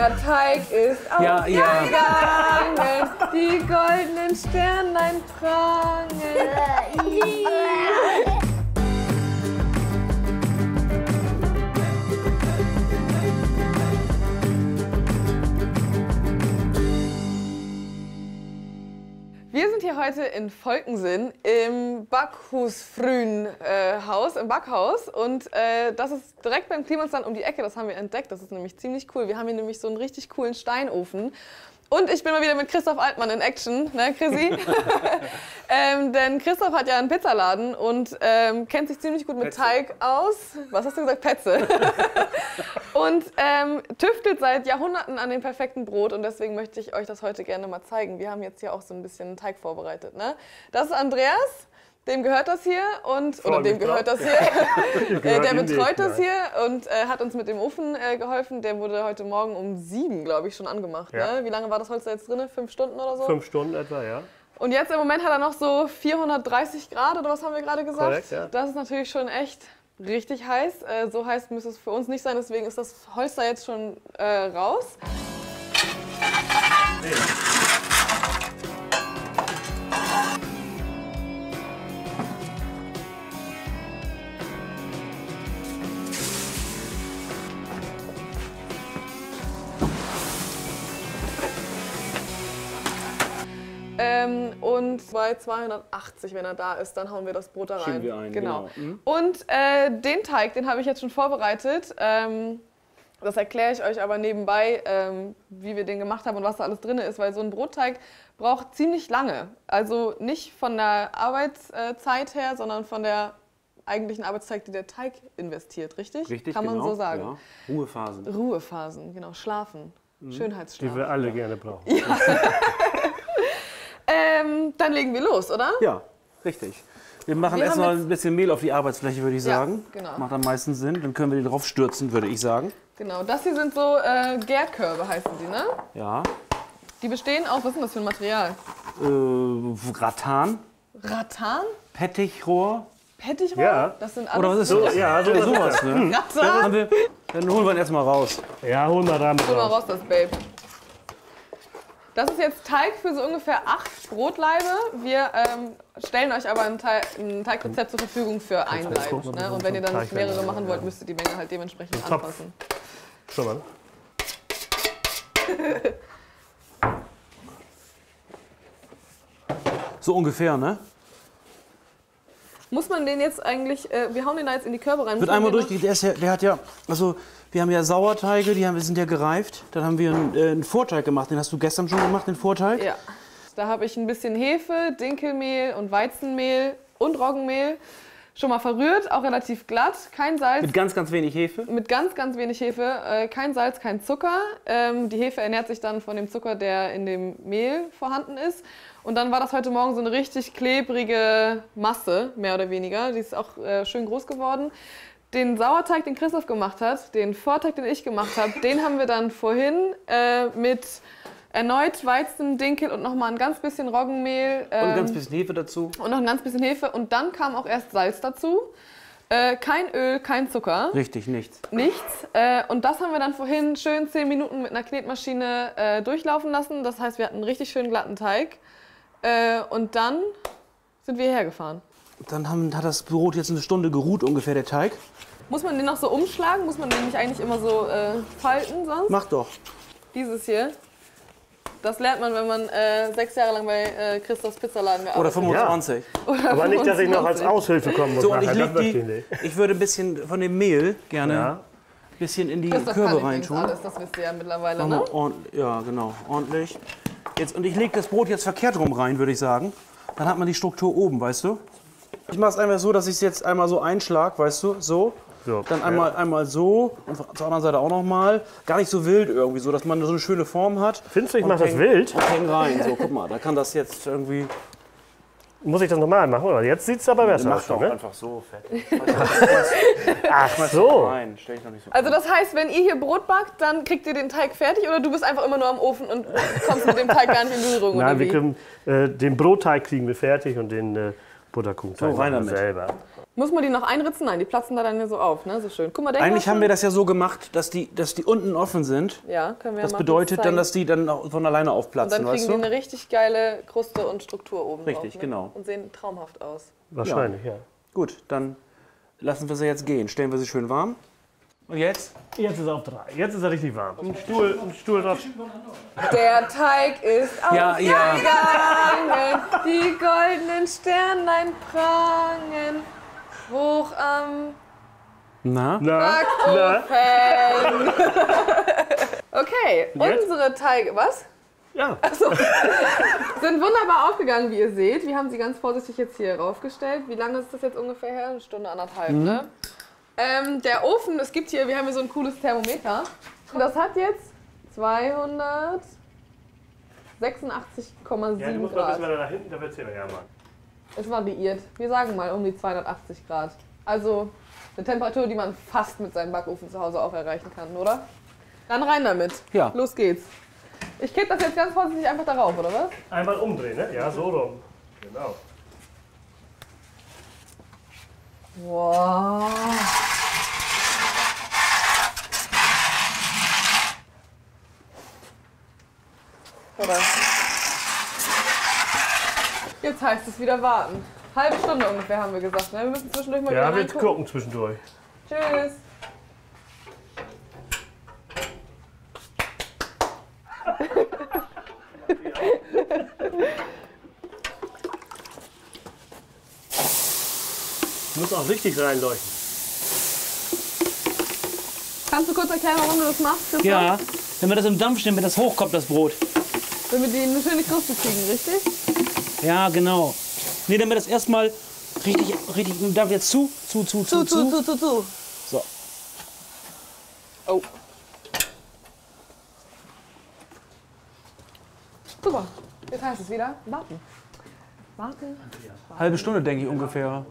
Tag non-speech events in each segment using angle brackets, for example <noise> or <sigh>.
Der Teig ist Ja, ja. aufgegangen, die goldenen Sternlein prangen. <laughs> Wir sind hier heute in Volkensinn im Backhusfrühen äh, Haus, im Backhaus. Und äh, das ist direkt beim Klimansland um die Ecke, das haben wir entdeckt. Das ist nämlich ziemlich cool. Wir haben hier nämlich so einen richtig coolen Steinofen. Und ich bin mal wieder mit Christoph Altmann in Action, ne, Chrissy? <laughs> <laughs> ähm, denn Christoph hat ja einen Pizzaladen und ähm, kennt sich ziemlich gut mit Petze. Teig aus. Was hast du gesagt? Petze. <laughs> und ähm, tüftelt seit Jahrhunderten an dem perfekten Brot und deswegen möchte ich euch das heute gerne mal zeigen. Wir haben jetzt hier auch so ein bisschen Teig vorbereitet. Ne? Das ist Andreas. Dem gehört das hier und oder Freu dem gehört das <laughs> hier. äh, Gehört der betreut das hier und äh, hat uns mit dem Ofen äh, geholfen. Der wurde heute Morgen um sieben, glaube ich, schon angemacht. Ja. Ne? Wie lange war das Holz da jetzt drin? Fünf Stunden oder so? Fünf Stunden etwa, ja. Und jetzt im Moment hat er noch so 430 Grad oder was haben wir gerade gesagt? Korrekt, ja. Das ist natürlich schon echt richtig heiß. Äh, so heiß müsste es für uns nicht sein, deswegen ist das Holz da jetzt schon äh, raus. Ähm, und bei 280, wenn er da ist, dann hauen wir das Brot da rein. Schieben wir ein, genau. genau. Mhm. Und äh, den Teig, den habe ich jetzt schon vorbereitet. Ähm, das erkläre ich euch aber nebenbei, ähm, wie wir den gemacht haben und was da alles drin ist, weil so ein Brotteig braucht ziemlich lange. Also nicht von der Arbeitszeit her, sondern von der eigentlichen Arbeitszeit, die der Teig investiert, richtig? Richtig, Kann man genau. so sagen. Ja. Ruhephasen. Ruhephasen, genau, schlafen. Die Schönheitsschlaf. wir alle gerne brauchen. Ähm, <laughs> <laughs> dann legen wir los, oder? Ja, richtig. Wir machen Wir erstmal ein bisschen Mehl auf die Arbeitsfläche, würde ich Ja, sagen. genau. Macht am meisten Sinn. Dann können wir den drauf stürzen, würde ich sagen. Genau, das hier sind so äh, Gärkörbe, heißen die, ne? Ja. Die bestehen aus, was ist denn das für ein Material? Äh, Rattan, Rattan? Pettichrohr. Pettichrohr? Ja. Das sind alles Oder was ist So, das? ja, so <laughs> Ja, sowas, ne? Rattan? Haben wir, dann holen wir ihn erstmal raus. Ja, hol mal damit Hol mal raus. raus, das Babe. Das ist jetzt Teig für so ungefähr acht Brotlaibe. Wir ähm, stellen euch aber ein, Teig, ein Teigrezept zur Verfügung für ein wir Ne? Und wenn ihr dann mehrere machen wollt, müsst ihr die Menge halt dementsprechend anpassen. Schon mal. So ungefähr, ne? Muss man den jetzt eigentlich, äh, wir hauen den da jetzt in die Körbe rein. Wird einmal durch. Der, ja, der hat ja, also wir haben ja Sauerteige, die haben, sind ja gereift. Dann haben wir einen, äh, einen Vorteig gemacht. Den hast du gestern schon gemacht, den Vorteig. Ja. Da habe ich ein bisschen Hefe, Dinkelmehl und Weizenmehl und Roggenmehl schon mal verrührt, auch relativ glatt, kein Salz. Mit ganz, ganz wenig Hefe. Mit ganz, ganz wenig Hefe, äh, kein Salz, kein Zucker. Ähm, die Hefe ernährt sich dann von dem Zucker, der in dem Mehl vorhanden ist. Und dann war das heute Morgen so eine richtig klebrige Masse, mehr oder weniger. Die ist auch äh, schön groß geworden. Den Sauerteig, den Christoph gemacht hat, den Vorteig, den ich gemacht habe, den haben wir dann vorhin äh, mit erneut Weizen, Dinkel und nochmal ein ganz bisschen Roggenmehl. Und ein ähm, ganz bisschen Hefe dazu. und noch ein ganz bisschen Hefe. Und dann kam auch erst Salz dazu. Äh, kein Öl, kein Zucker. Richtig, nichts. Nichts. Äh, und das haben wir dann vorhin schön 10 Minuten mit einer Knetmaschine äh, durchlaufen lassen. Das heißt, wir hatten einen richtig schön glatten Teig. Äh, und dann sind wir hierher gefahren. Dann haben, hat das Brot jetzt eine Stunde geruht, ungefähr der Teig. Muss man den noch so umschlagen? Muss man den nicht eigentlich immer so äh, falten sonst? Mach doch. Dieses hier. Das lernt man, wenn man äh, sechs Jahre lang bei äh, Christophs Pizzaladen gearbeitet Oder 25. hat. Aber nicht, dass ich noch als 25. Aushilfe kommen muss. So, und ich, leg ich die, ich würde ein bisschen von dem Mehl gerne Ja. ein bisschen in die Christoph Körbe reintun. alles, das wisst ihr ja mittlerweile, ne? ordentlich, ja, genau, ordentlich. Jetzt, und ich lege das Brot jetzt verkehrt rum rein, würde ich sagen. Dann hat man die Struktur oben, weißt du? Ich mache es einfach so, dass ich es jetzt einmal so einschlag, weißt du? So. So, Dann ja. einmal, einmal so und zur anderen Seite auch noch mal. Gar nicht so wild irgendwie, so dass man so eine schöne Form hat. Findest du, ich mache das wild? Und häng rein, so, guck mal, da kann das jetzt irgendwie... Muss ich das normal machen? Oder? Jetzt sieht es aber besser Mach aus. doch Ne? einfach so, fertig. <laughs> Ach so. Nein, stell ich noch nicht so Also das heißt, wenn ihr hier Brot backt, dann kriegt ihr den Teig fertig oder du bist einfach immer nur am Ofen und kommst mit dem Teig gar nicht in Berührung Nein, oder wir können, äh, den Brotteig kriegen wir fertig und den äh, Butterkuchenteig So, selber. Muss man die noch einritzen? Nein, die platzen da dann ja so auf, ne? So schön. Guck mal, Eigentlich haben wir das ja so gemacht, dass die, dass die unten offen sind. Ja, können wir Das ja bedeutet kurz dann, dass die dann auch von alleine Und aufplatzen, dann kriegen weißt die du? eine richtig geile Kruste und Struktur oben Richtig, drauf, ne? genau. Und sehen traumhaft aus. Wahrscheinlich, ja. Gut, dann lassen wir sie jetzt gehen. Stellen wir sie schön warm. Und jetzt? Jetzt ist er auf drei. Jetzt ist er richtig warm. Ein Stuhl, ein Stuhl drauf. Der Teig ist Ja, ja. aufgegangen, die goldenen Sternlein prangen, am Na? Na, na. <laughs> Okay, jetzt? unsere Teige, was? Ja, <laughs> Sind wunderbar aufgegangen, wie ihr seht. Wir haben sie ganz vorsichtig jetzt hier raufgestellt. Wie lange ist das jetzt ungefähr her? Eine Stunde, anderthalb, ne? Ähm, der Ofen, es gibt hier, wir haben hier so ein cooles Thermometer. Und das hat jetzt 286,7 ja du musst mal ein bisschen Grad. weiter da hinten, da wird es ja ja mal. Es variiert. Wir sagen mal um die 280 Grad. Also eine Temperatur, die man fast mit seinem Backofen zu Hause auch erreichen kann, oder? Dann rein damit. Ja. Los geht's. Ich kipp das jetzt ganz vorsichtig einfach darauf, oder was? Einmal umdrehen, ne? Ja, so rum. Genau. Wow. Oder? Jetzt heißt es wieder warten. Halbe Stunde ungefähr haben wir gesagt. Ne? Wir müssen zwischendurch mal Ja, wir reingucken. gucken zwischendurch. Tschüss. <laughs> Muss auch richtig reinleuchten. Kannst du kurz erklären, warum du das machst? Christoph? Ja, wenn wir das im Dampf stellen, wenn das hochkommt, das Brot. Wenn wir die eine schöne Kruste kriegen, richtig? Ja, genau. Nee, damit das erstmal richtig, richtig Dampf jetzt zu, zu, zu, zu, zu. zu, zu. So. Oh. Super. Jetzt heißt es wieder warten. Warten. Halbe Stunde, denke ich ungefähr.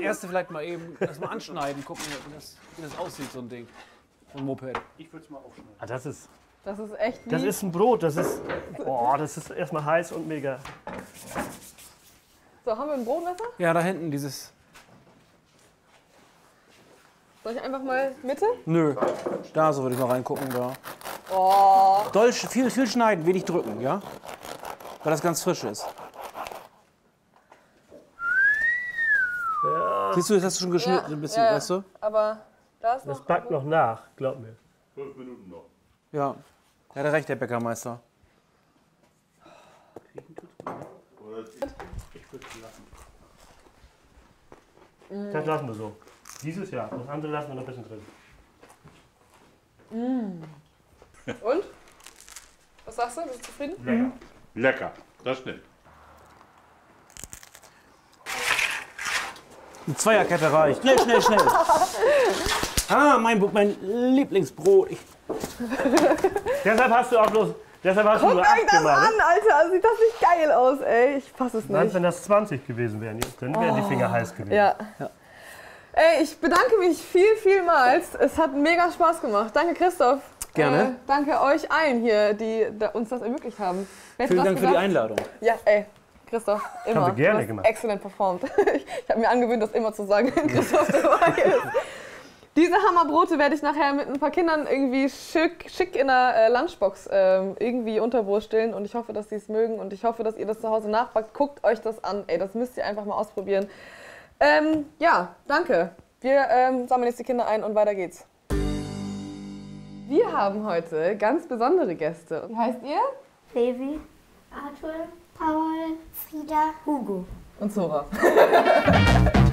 Erste vielleicht mal eben erstmal anschneiden, gucken, wie das, wie das aussieht, so ein Ding. So ein Moped. Ah, das ist, Das ist echt wie... das ist ein Brot, das ist, oh, das ist erstmal heiß und mega. so, haben wir ein Brotmesser? Ja, da hinten dieses. Soll ich einfach mal Mitte? Nö, da so würde ich mal reingucken, da. Oh. Doll, viel, viel schneiden, wenig drücken, ja? Weil das ganz frisch ist. Ja, Siehst du, jetzt hast du schon geschnitten, Ja, ein bisschen, ja, weißt du? Aber da ist das noch... backt noch nach, glaub mir. Ja. Er hat recht, der Bäckermeister. Das lassen wir so. Dieses Jahr. Das andere lassen wir noch ein bisschen drin. Und? Was sagst du? Bist du zufrieden? Lecker. Lecker, das stimmt. Eine Zweierkette reicht. Schnell, schnell, schnell. <laughs> ah, mein, mein Lieblingsbrot. Ich, Deshalb hast du auch bloß, deshalb hast du Guckt nur euch 8 das gemacht. an, Alter. Sieht das nicht geil aus, ey. Ich fass es Nein, nicht. wenn das 20 gewesen wären, dann wären die Finger heiß gewesen. Ja. Ey, ich bedanke mich viel, vielmals. Es hat mega Spaß gemacht. Danke, Christoph. Gerne. Äh, danke euch allen hier, die da uns das ermöglicht haben. Wer vielen Dank für die gedacht? Einladung. Ja, ey, Christoph, immer. wir gerne gemacht. Exzellent performt. <laughs> Ich, ich habe mir angewöhnt, das immer zu sagen, wenn Christoph dabei ist. Diese Hammerbrote werde ich nachher mit ein paar Kindern irgendwie schick, schick in der äh, Lunchbox ähm, irgendwie unterwursteln und ich hoffe, dass sie es mögen und ich hoffe, dass ihr das zu Hause nachbackt. Guckt euch das an, ey, das müsst ihr einfach mal ausprobieren. Ähm, ja, danke. Wir ähm, sammeln jetzt die Kinder ein und weiter geht's. Wir haben heute ganz besondere Gäste. Wie heißt ihr? Levi, Arthur, Paul, Frieda, Hugo. Und Zora. <laughs>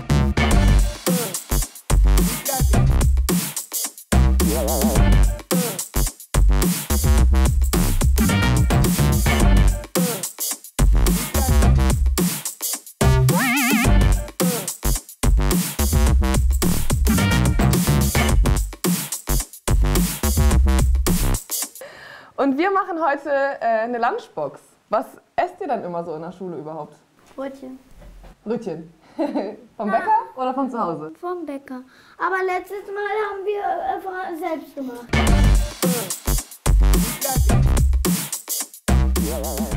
Und wir machen heute äh, eine Lunchbox. Was esst ihr dann immer so in der Schule überhaupt? Brötchen. Brötchen. <laughs> Vom Bäcker oder von zu Hause? Vom Bäcker. Aber letztes Mal haben wir äh, selbst gemacht.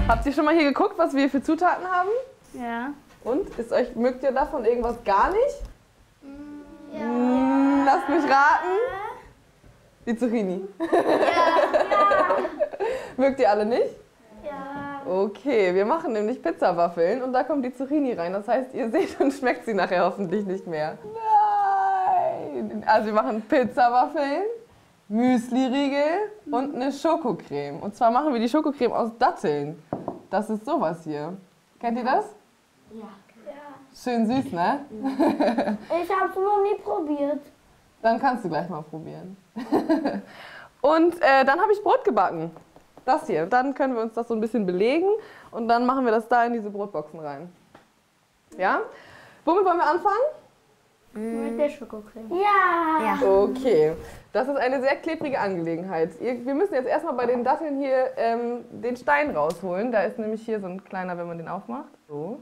Habt ihr schon mal hier geguckt, was wir für Zutaten haben? Ja. Und? Ist euch, mögt ihr davon irgendwas gar nicht? Mm, Lasst mich raten. Die Zucchini. <laughs> mögt ihr alle nicht? Ja. Okay, wir machen nämlich Pizzawaffeln und da kommt die Zucchini rein. Das heißt, ihr seht <laughs> und schmeckt sie nachher hoffentlich nicht mehr. Nein! Also wir machen Pizzawaffeln, Müsli-Riegel und eine Schokocreme. Und zwar machen wir die Schokocreme aus Datteln. Das ist sowas hier. Kennt ihr das? Ja. Schön süß, ne? <laughs> Ich habe es noch nie probiert. Dann kannst du gleich mal probieren. <laughs> und äh, dann habe ich Brot gebacken. Das hier. Dann können wir uns das so ein bisschen belegen und dann machen wir das da in diese Brotboxen rein. Ja? Womit wollen wir anfangen? Mit der Schokocreme. Ja. ja. Okay, das ist eine sehr klebrige Angelegenheit. Wir müssen jetzt erstmal bei den Datteln hier ähm, den Stein rausholen. Da ist nämlich hier so ein kleiner, wenn man den aufmacht. So.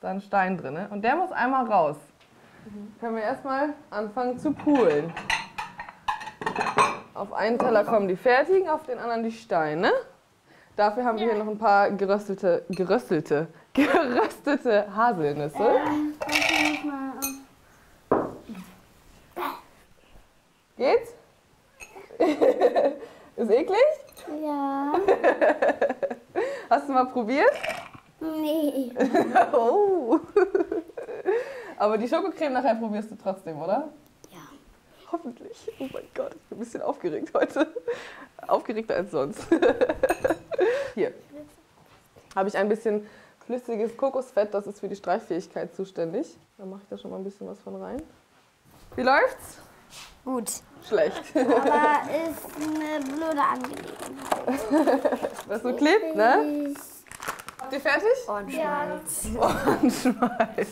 Da ein Stein drin. Und der muss einmal raus. Können wir erstmal anfangen zu poolen. Auf einen Teller kommen die fertigen, auf den anderen die Steine. Dafür haben wir hier noch ein paar geröstete, geröstete, <laughs> geröstete Haselnüsse. Geht's? <laughs> Ist eklig? Ja. <laughs> Hast du mal probiert? Nee. Oh. Aber die Schokocreme nachher probierst du trotzdem, oder? Hoffentlich. Oh mein Gott, ich bin ein bisschen aufgeregt heute. Aufgeregter als sonst. <laughs> Hier habe ich ein bisschen flüssiges Kokosfett, das ist für die Streichfähigkeit zuständig. Da mache ich da schon mal ein bisschen was von rein. Wie läuft's? Gut. Schlecht. Aber ist eine blöde Angelegenheit. <laughs> Was so klebt, ne? Habt ihr fertig? Ohrenschmalz. <laughs> Ohrenschmalz.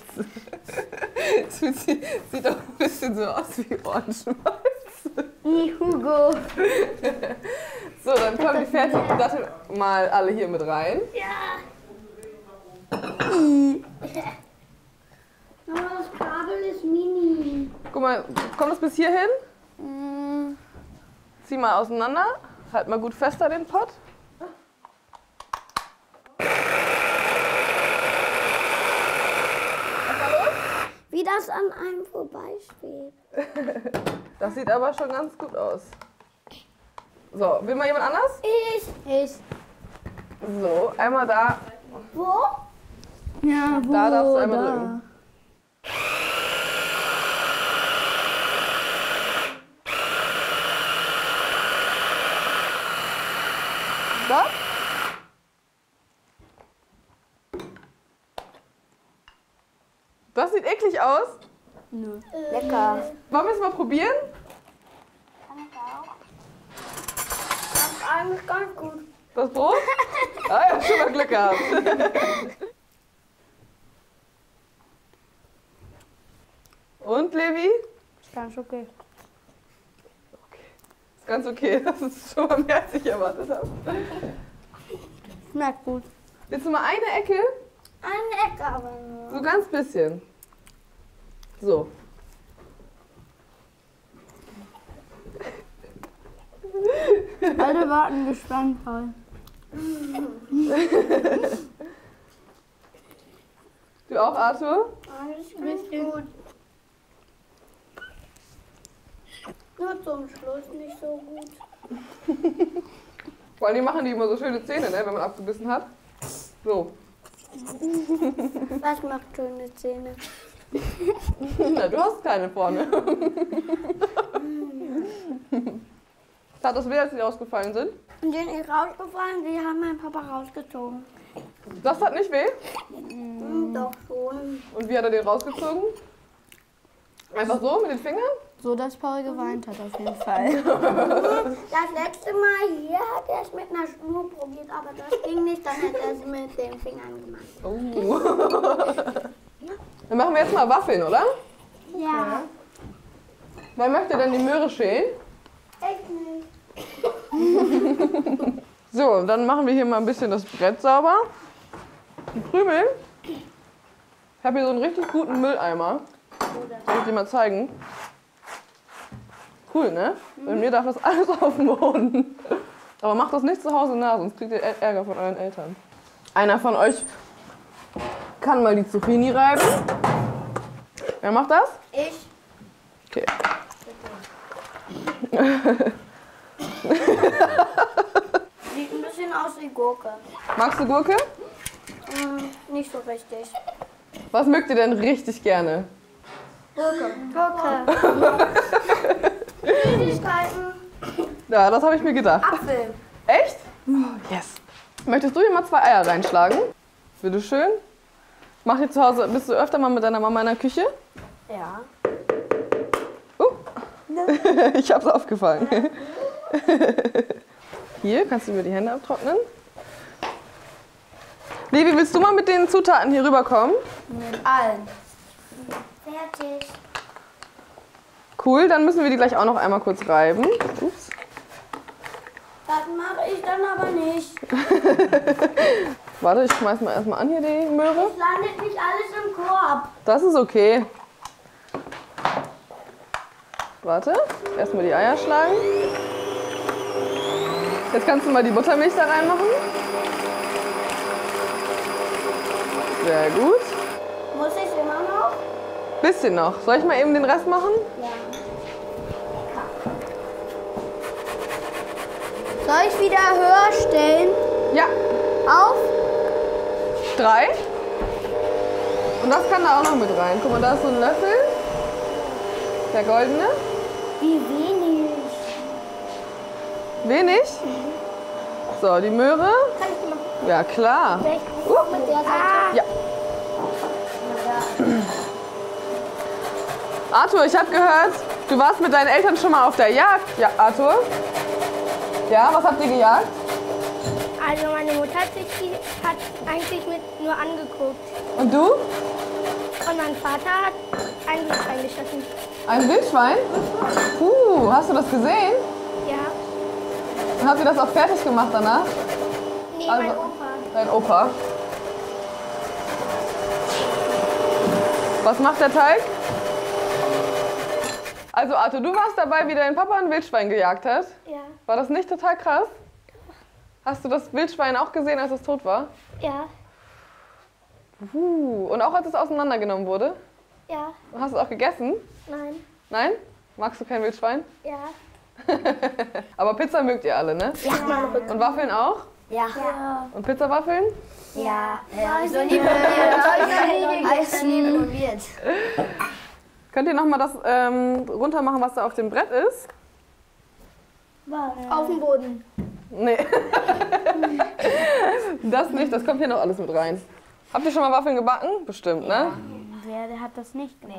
Das <laughs> sieht, sieht auch ein bisschen so aus wie Ohrenschmalz. Wie Hugo. So, dann kommen die fertigen Datteln mal alle hier mit rein. Ja. Aber <laughs> das Kabel ist mini. Guck mal, kommt das bis hierhin? Zieh mal auseinander. Halt mal gut fester den Pott. Das an einem vorbeischwebt. <laughs> Das sieht aber schon ganz gut aus. So, will mal jemand anders? Ich. Ich. So, einmal da. Wo? Ja, wo? Da darfst du einmal drücken. Da? Das aus. Lecker. Wollen wir es mal probieren? Das ist eigentlich ganz gut. Das Brot? <laughs> Ah, ja, schon mal Glück gehabt. Und, Levi? Ganz okay. Ist ganz okay. <laughs> Das ist schon mal mehr, als ich erwartet habe. Schmeckt gut. Willst du mal eine Ecke? Eine Ecke aber nur. So ganz bisschen. So. Alle warten gespannt voll. Du auch, Arthur? Alles gut. Nur zum Schluss nicht so gut. Vor allem machen die immer so schöne Zähne, ne, wenn man abgebissen hat. So. Was macht schöne Zähne? Na, du hast keine vorne. Tat das weh, als die rausgefallen sind? Und denen ist rausgefallen, die haben meinen Papa rausgezogen. Das hat nicht weh? Hm, doch schon. Und wie hat er den rausgezogen? Einfach so mit den Fingern? So, dass Paul geweint hat auf jeden Fall. <laughs> Das letzte Mal hier hat er es mit einer Schnur probiert, aber das ging nicht. Dann hat er es mit den Fingern gemacht. Oh. <laughs> Dann machen wir jetzt mal Waffeln, oder? Ja. Wer möchte denn die Möhre schälen? Ich nicht. <laughs> So, dann machen wir hier mal ein bisschen das Brett sauber. Die Krümel Ich habe hier so einen richtig guten Mülleimer. Soll ich dir mal zeigen? Cool, ne? Bei mir darf das <laughs> alles auf dem Boden. Aber macht das nicht zu Hause nach, sonst kriegt ihr Ärger von euren Eltern. Einer von euch kann mal die Zucchini reiben. Wer macht das? Ich. Okay. Sieht ein bisschen aus wie Gurke. Magst du Gurke? Hm, nicht so richtig. Was mögt ihr denn richtig gerne? Gurke. Süßigkeiten. Ja, das habe ich mir gedacht. Apfel. Echt? Oh, yes. Möchtest du hier mal zwei Eier reinschlagen? Bitte schön. Mach hier zu Hause, bist du öfter mal mit deiner Mama in der Küche? Ja. <laughs> ich hab's aufgefallen. <laughs> Hier, kannst du mir die Hände abtrocknen? Levi, willst du mal mit den Zutaten hier rüberkommen? Mit allen. Fertig. Cool, dann müssen wir die gleich auch noch einmal kurz reiben. Ups. Das mache ich dann aber nicht. <laughs> Warte, ich schmeiß mal erstmal an hier die Möhre. Es landet nicht alles im Korb. Das ist okay. Warte, erstmal die Eier schlagen. Jetzt kannst du mal die Buttermilch da reinmachen. Sehr gut. Muss ich immer noch? Bisschen noch. Soll ich mal eben den Rest machen? Ja. Soll ich wieder höher stellen? Ja. Auf? Drei. Und das kann da auch noch mit rein. Guck mal, da ist so ein Löffel. Der goldene. Wie wenig. Wenig. So, die Möhre. Kann ich die mal Ja, klar. auch mit der Seite? Ja. Arthur, ich habe gehört, du warst mit deinen Eltern schon mal auf der Jagd. Ja, Arthur? Ja, was habt ihr gejagt? Also meine Mutter hat sich die, hat eigentlich mit nur angeguckt. Und du? Und mein Vater hat ein Wildschwein geschossen. Ein Wildschwein? Puh, hast du das gesehen? Ja. Und habt ihr das auch fertig gemacht danach? Nee, Also- mein Opa. Dein Opa. Was macht der Teig? Also Arthur, du warst dabei, wie dein Papa ein Wildschwein gejagt hat. Ja. War das nicht total krass? Hast du das Wildschwein auch gesehen, als es tot war? Ja. Uh, und auch als es auseinandergenommen wurde? Ja. Und hast du es auch gegessen? Nein. Nein? Magst du kein Wildschwein? Ja. <laughs> Aber Pizza mögt ihr alle, ne? Ja. Und Waffeln auch? Ja. Und Pizzawaffeln? Ja. ja. Ich noch nie probiert. Könnt ihr nochmal das ähm, runter machen, was da auf dem Brett ist? Auf dem Boden. Nee. <laughs> das nicht, das kommt hier noch alles mit rein. Habt ihr schon mal Waffeln gebacken? Bestimmt, ne? Wer hat das nicht gemacht?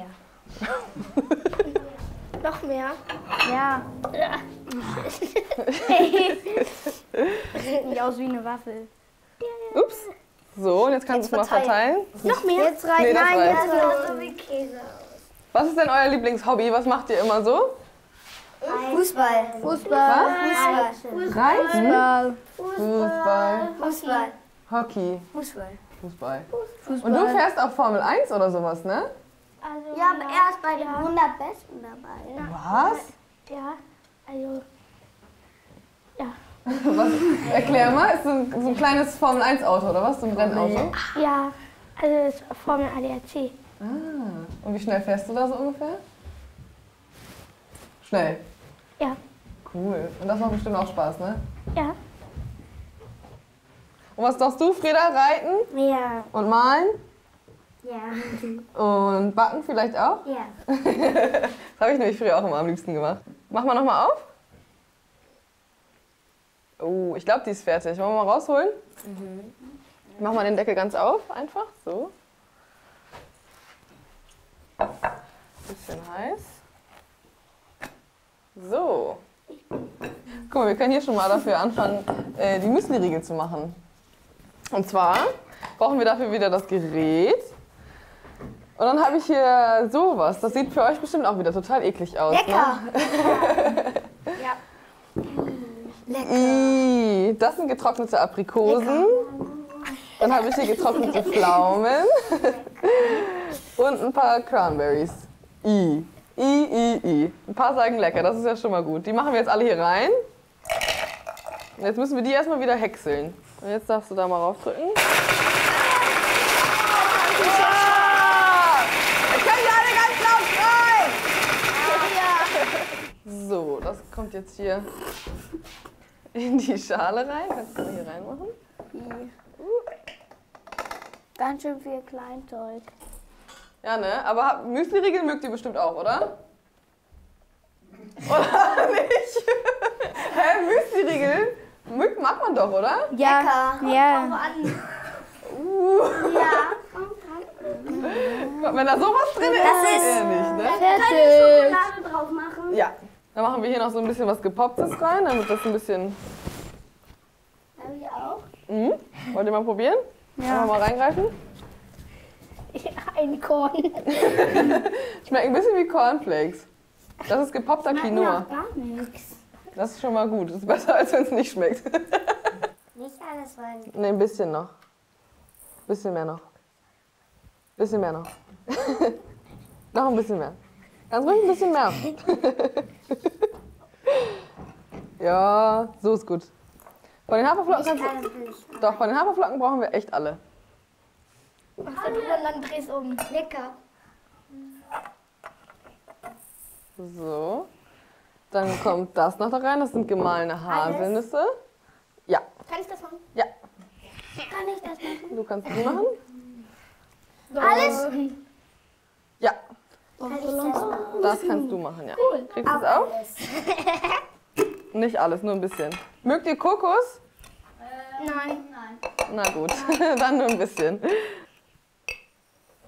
Noch mehr. Ja. <laughs> Sieht nicht aus wie eine Waffel. Ups. So, und jetzt kannst du es mal verteilen. Noch mehr. Jetzt reicht Nee, das nein, reicht. jetzt Das so wie Käse. Was ist denn euer Lieblingshobby? Was macht ihr immer so? Fußball. Fußball. Fußball. Reisen? Fußball. Fußball, Fußball. Hockey, Fußball. Fußball. Und du fährst auch Formel 1 oder sowas, ne? Also, Ja, aber er ist bei den 100 Besten dabei. Was? Ja. Also. <laughs> Erklär mal, ist so ein, so ein kleines Formel 1 Auto oder was? So ein Rennauto? Ja. Also das ist Formel ADAC. Und wie schnell fährst du da so ungefähr? Schnell. Ja. Cool. Und das macht bestimmt auch Spaß, ne? Ja. Und was darfst du, Frieda? Reiten Ja. und malen Ja. und backen vielleicht auch? Ja. <laughs> Das habe ich nämlich früher auch immer am liebsten gemacht. Mach mal nochmal auf. Oh, ich glaube, die ist fertig. Wollen wir mal rausholen? Mach mal den Deckel ganz auf, einfach. So. Bisschen heiß. So. Guck mal, wir können hier schon mal dafür anfangen, äh, die Müsli-Riegel zu machen. Und zwar brauchen wir dafür wieder das Gerät. Und dann habe ich hier sowas. Das sieht für euch bestimmt auch wieder total eklig aus. Lecker. <laughs> Ne? Ih, das sind getrocknete Aprikosen. Dann habe ich hier getrocknete <laughs> Pflaumen. <laughs> Und ein paar Cranberries. I. I, I, I. Ein paar sagen lecker, das ist ja schon mal gut. Die machen wir jetzt alle hier rein. Und jetzt müssen wir die erstmal wieder häckseln. Und jetzt darfst du da mal raufdrücken. Ah! Können die alle ganz laut schreien! So, das kommt jetzt hier in die Schale rein. Kannst du mal hier reinmachen? Ganz schön viel Kleinzeug. Ja, ne? Aber Müsli-Riegel mögt ihr bestimmt auch, oder? <laughs> Oder nicht? <laughs> Hä, Müsli-Riegel? Mögt- Mag man doch, oder? Ja. Ja. Wenn da sowas drin ist, Das dann ist- eher nicht, ne? Fertig. Schokolade drauf machen. Ja. Dann machen wir hier noch so ein bisschen was Gepopptes rein, damit das ein bisschen... Darf ich auch? Mhm. Wollt ihr mal probieren? Ja. Einfach mal reingreifen? <laughs> Ein Korn. Schmeckt ein bisschen wie Cornflakes. Das ist gepoppter Quinoa. Gar nichts. Das ist schon mal gut. Das ist besser, als wenn es nicht schmeckt. <laughs> Nicht alles rein. Ne, ein bisschen noch. Bisschen mehr noch. Bisschen mehr noch. <laughs> noch ein bisschen mehr. Ganz ruhig ein bisschen mehr. ja, so ist gut. Von den Haferflocken kannst Doch, von den Haferflocken brauchen wir echt alle. Und dann drehst du um. Lecker. So. Dann kommt das noch da rein. Das sind gemahlene Haselnüsse. Ja, Kann ich das machen? ja. Kann ich das machen? Du kannst die machen. Alles? Ja, Kann ich das machen? das kannst du machen, ja. Kriegst du es auch? <laughs> Nicht alles, nur ein bisschen. Mögt ihr Kokos? Nein. Na gut, <laughs> dann nur ein bisschen.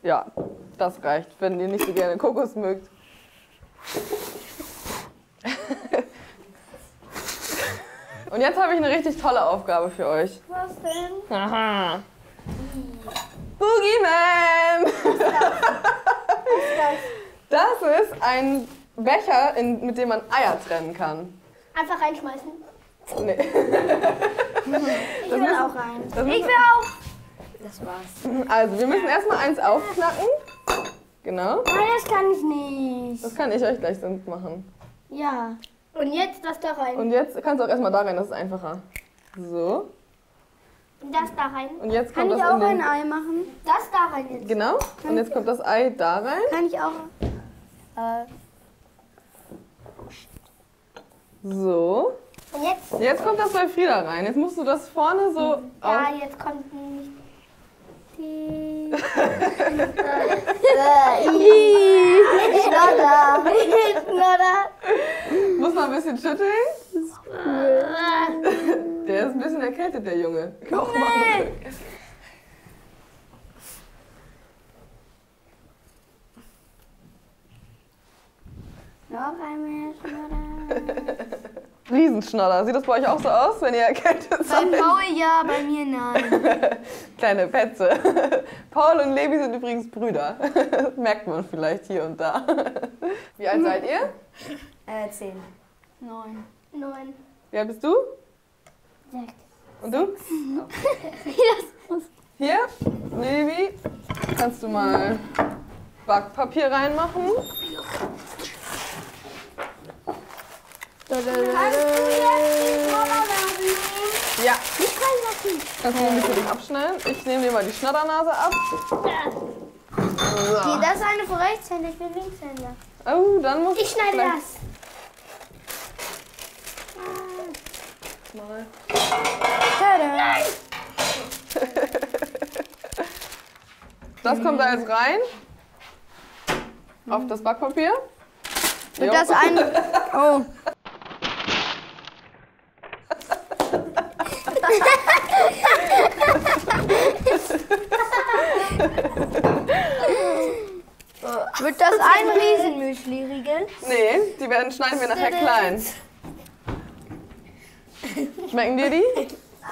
Ja, das reicht, wenn ihr nicht so gerne Kokos mögt. Und jetzt habe ich eine richtig tolle Aufgabe für euch. Was denn? Aha. Boogeyman! Das ist ein Becher, in, mit dem man Eier trennen kann. Einfach reinschmeißen. Nee. Ich will auch rein. Ich will auch. Das war's. also, wir müssen erstmal eins aufknacken. Genau. Nein, das kann ich nicht. Das kann ich euch gleich sonst machen. Ja. Und jetzt das da rein. Und jetzt kannst du auch erstmal da rein, das ist einfacher. So. Und das da rein. Und jetzt Kann kommt ich das auch in ein. Ei machen? Das da rein jetzt. Genau. Und jetzt kommt das Ei da rein. Kann ich auch. Äh, So. Und jetzt? Jetzt kommt das bei Frieda rein. Jetzt musst du das vorne so Ja, auf. jetzt kommt nicht. Schnodder. Schnodder. Muss mal ein bisschen schütteln. Der ist ein bisschen erkältet, der Junge. Auch mal. Noch einmal Schnodder. Riesenschnodder. Sieht das bei euch auch so aus, wenn ihr erkältet Bei seid? Paul ja, bei mir nein. <laughs> Kleine Petze. <laughs> Paul und Levi sind übrigens Brüder. Das <laughs> merkt man vielleicht hier und da. Wie alt seid ihr? Äh, zehn. Neun. Neun. Wie alt bist du? Sechs. Und du? Hier, Levi, kannst du mal Backpapier reinmachen? Ja. Kannst du ein bisschen abschneiden? Ich nehme dir mal die Schnatternase ab. Okay, das ist eine für Rechtshänder, ich bin Linkshänder. Oh, dann muss Ich schneide vielleicht das. Mal. Tada. Das kommt da jetzt rein. Auf das Backpapier. Jo. das ein. <laughs> Oh. <laughs> Wird das ein Riesenmüsli-Riegel? Nee, die werden schneiden wir nachher klein. Schmecken dir die?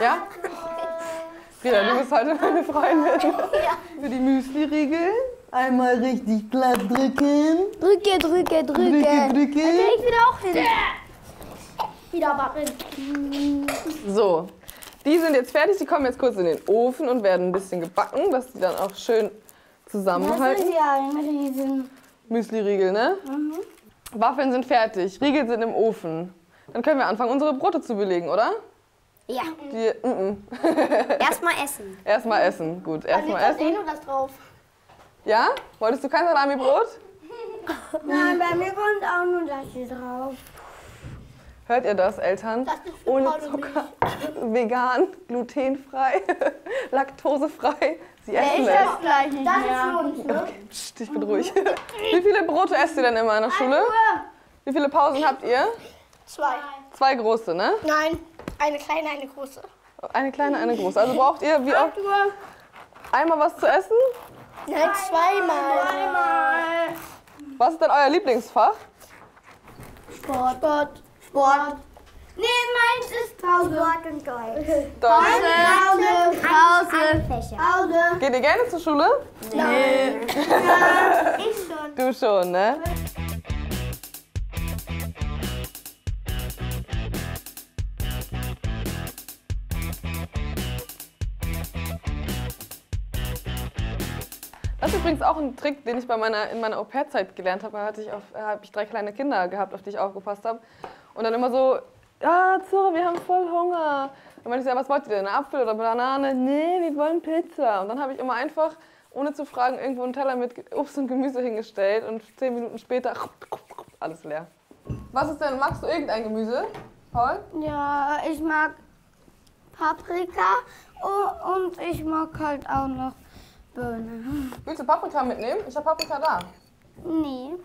Ja? Frieda, du bist heute meine Freundin. Für die Müsli-Riegel. Einmal richtig glatt drücken. Drücke, drücke, Drücke, drücke. drücke. Ich wieder auch hin. Wieder backen. So, die sind jetzt fertig. Die kommen jetzt kurz in den Ofen und werden ein bisschen gebacken, dass die dann auch schön zusammenhalten. ja ein Riesen. Müsli-Riegel, ne? Waffeln sind fertig, Riegel sind im Ofen. Dann können wir anfangen, unsere Brote zu belegen, oder? Ja. Die, mm -mm. <laughs> Erstmal essen. Erstmal essen, gut. Erstmal essen. nur das drauf. Ja? Wolltest du kein Salami-Brot? <laughs> Nein, bei mir kommt auch nur das hier drauf. Hört ihr das, Eltern? Das ist Ohne Zucker, vegan, glutenfrei, <laughs> laktosefrei. Sie essen es. gleich nicht Das ist für uns, ne? Psst, ich bin ruhig. <laughs> Wie viele Brote esst ihr denn immer in der Schule? Wie viele Pausen habt ihr? Zwei. Zwei große, ne? Nein, eine kleine, eine große. Eine kleine, eine große. Also braucht ihr wie oft? Einmal was zu essen? Nein, zweimal. Was ist denn euer Lieblingsfach? Sport. Sport. Sport. Nee, meins ist Pause. Sport und Deutsch. Deutsch. Pause. Pause. Pause. Geht ihr gerne zur Schule? Ich schon. Du schon, ne? Das ist übrigens auch ein Trick, den ich bei meiner, in meiner Au-pair-Zeit gelernt habe. Da hatte ich, auf- habe ich drei kleine Kinder gehabt, auf die ich aufgepasst habe. Und dann immer so, ja, Zora, wir haben voll Hunger. Dann meinte ich, ja, was wollt ihr denn? Apfel oder Banane? Nee, wir wollen Pizza. Und dann habe ich immer einfach, ohne zu fragen, irgendwo einen Teller mit Obst und Gemüse hingestellt und zehn Minuten später <laughs> alles leer. Was ist denn, magst du irgendein Gemüse, Paul? Ja, ich mag Paprika und ich mag halt auch noch Birne. Willst du Paprika mitnehmen? Ich habe Paprika da. Nee.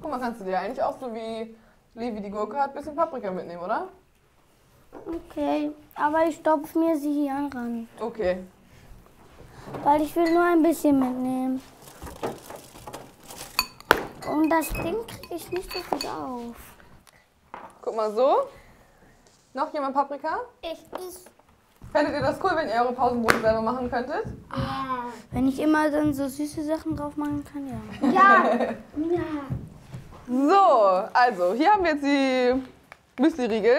Guck mal, kannst du dir eigentlich auch so wie Levi die Gurke hat, ein bisschen Paprika mitnehmen, oder? Okay, aber ich stopfe mir sie hier ran, Okay. weil ich will nur ein bisschen mitnehmen. Und das Ding kriege ich nicht so gut auf. Guck mal so. Noch jemand Paprika? Ich, ich. Fändet ihr das cool, wenn ihr eure Pausenbrote selber machen könntet? Wenn ich immer dann so süße Sachen drauf machen kann, ja. <laughs> So, also hier haben wir jetzt die Müsli-Riegel.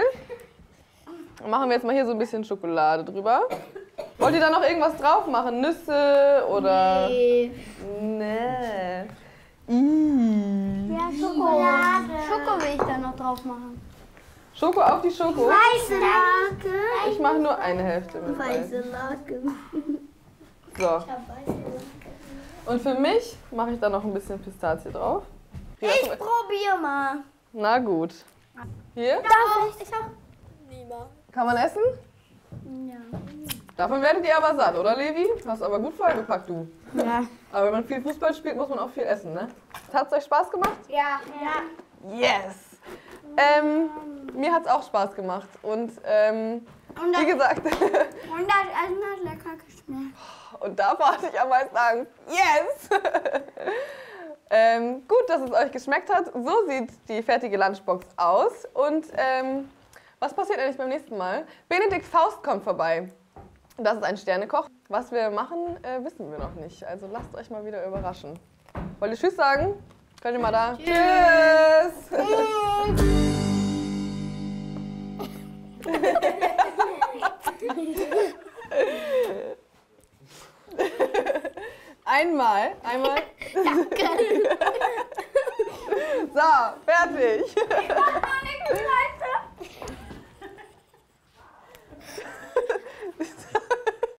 Machen wir jetzt mal hier so ein bisschen Schokolade drüber. Wollt ihr da noch irgendwas drauf machen? Nüsse oder. Nee. Nee. Ja, Schokolade. Schoko will ich da noch drauf machen. Schoko auf die Schoko. Weiße Lake. Ich mache nur eine Hälfte mit. Weiße Lake. So. Und für mich mache ich da noch ein bisschen Pistazie drauf. Hier, Ich probier mal. Na gut. Hier? Darf ich? Ich auch. Kann man essen? Ja. Davon werdet ihr aber satt, oder Levi? Hast aber gut vollgepackt, du. Ja. Aber wenn man viel Fußball spielt, muss man auch viel essen, ne? Hat es euch Spaß gemacht? Ja. ja. Yes! Ähm, mir hat es auch Spaß gemacht. Und ähm, Und das, wie gesagt, <laughs> und das Essen hat lecker geschmeckt. und davor hatte ich am meisten Angst. Yes! <laughs> ähm, gut, dass es euch geschmeckt hat. So sieht die fertige Lunchbox aus. Und ähm, was passiert eigentlich beim nächsten Mal? Benedikt Faust kommt vorbei. Das ist ein Sternekoch. Was wir machen, äh, wissen wir noch nicht. Also lasst euch mal wieder überraschen. Wollt ihr Tschüss sagen? Könnt ihr mal da? Tschüss! <laughs> <laughs> Einmal, einmal. <laughs> so, fertig. Ich mach noch nicht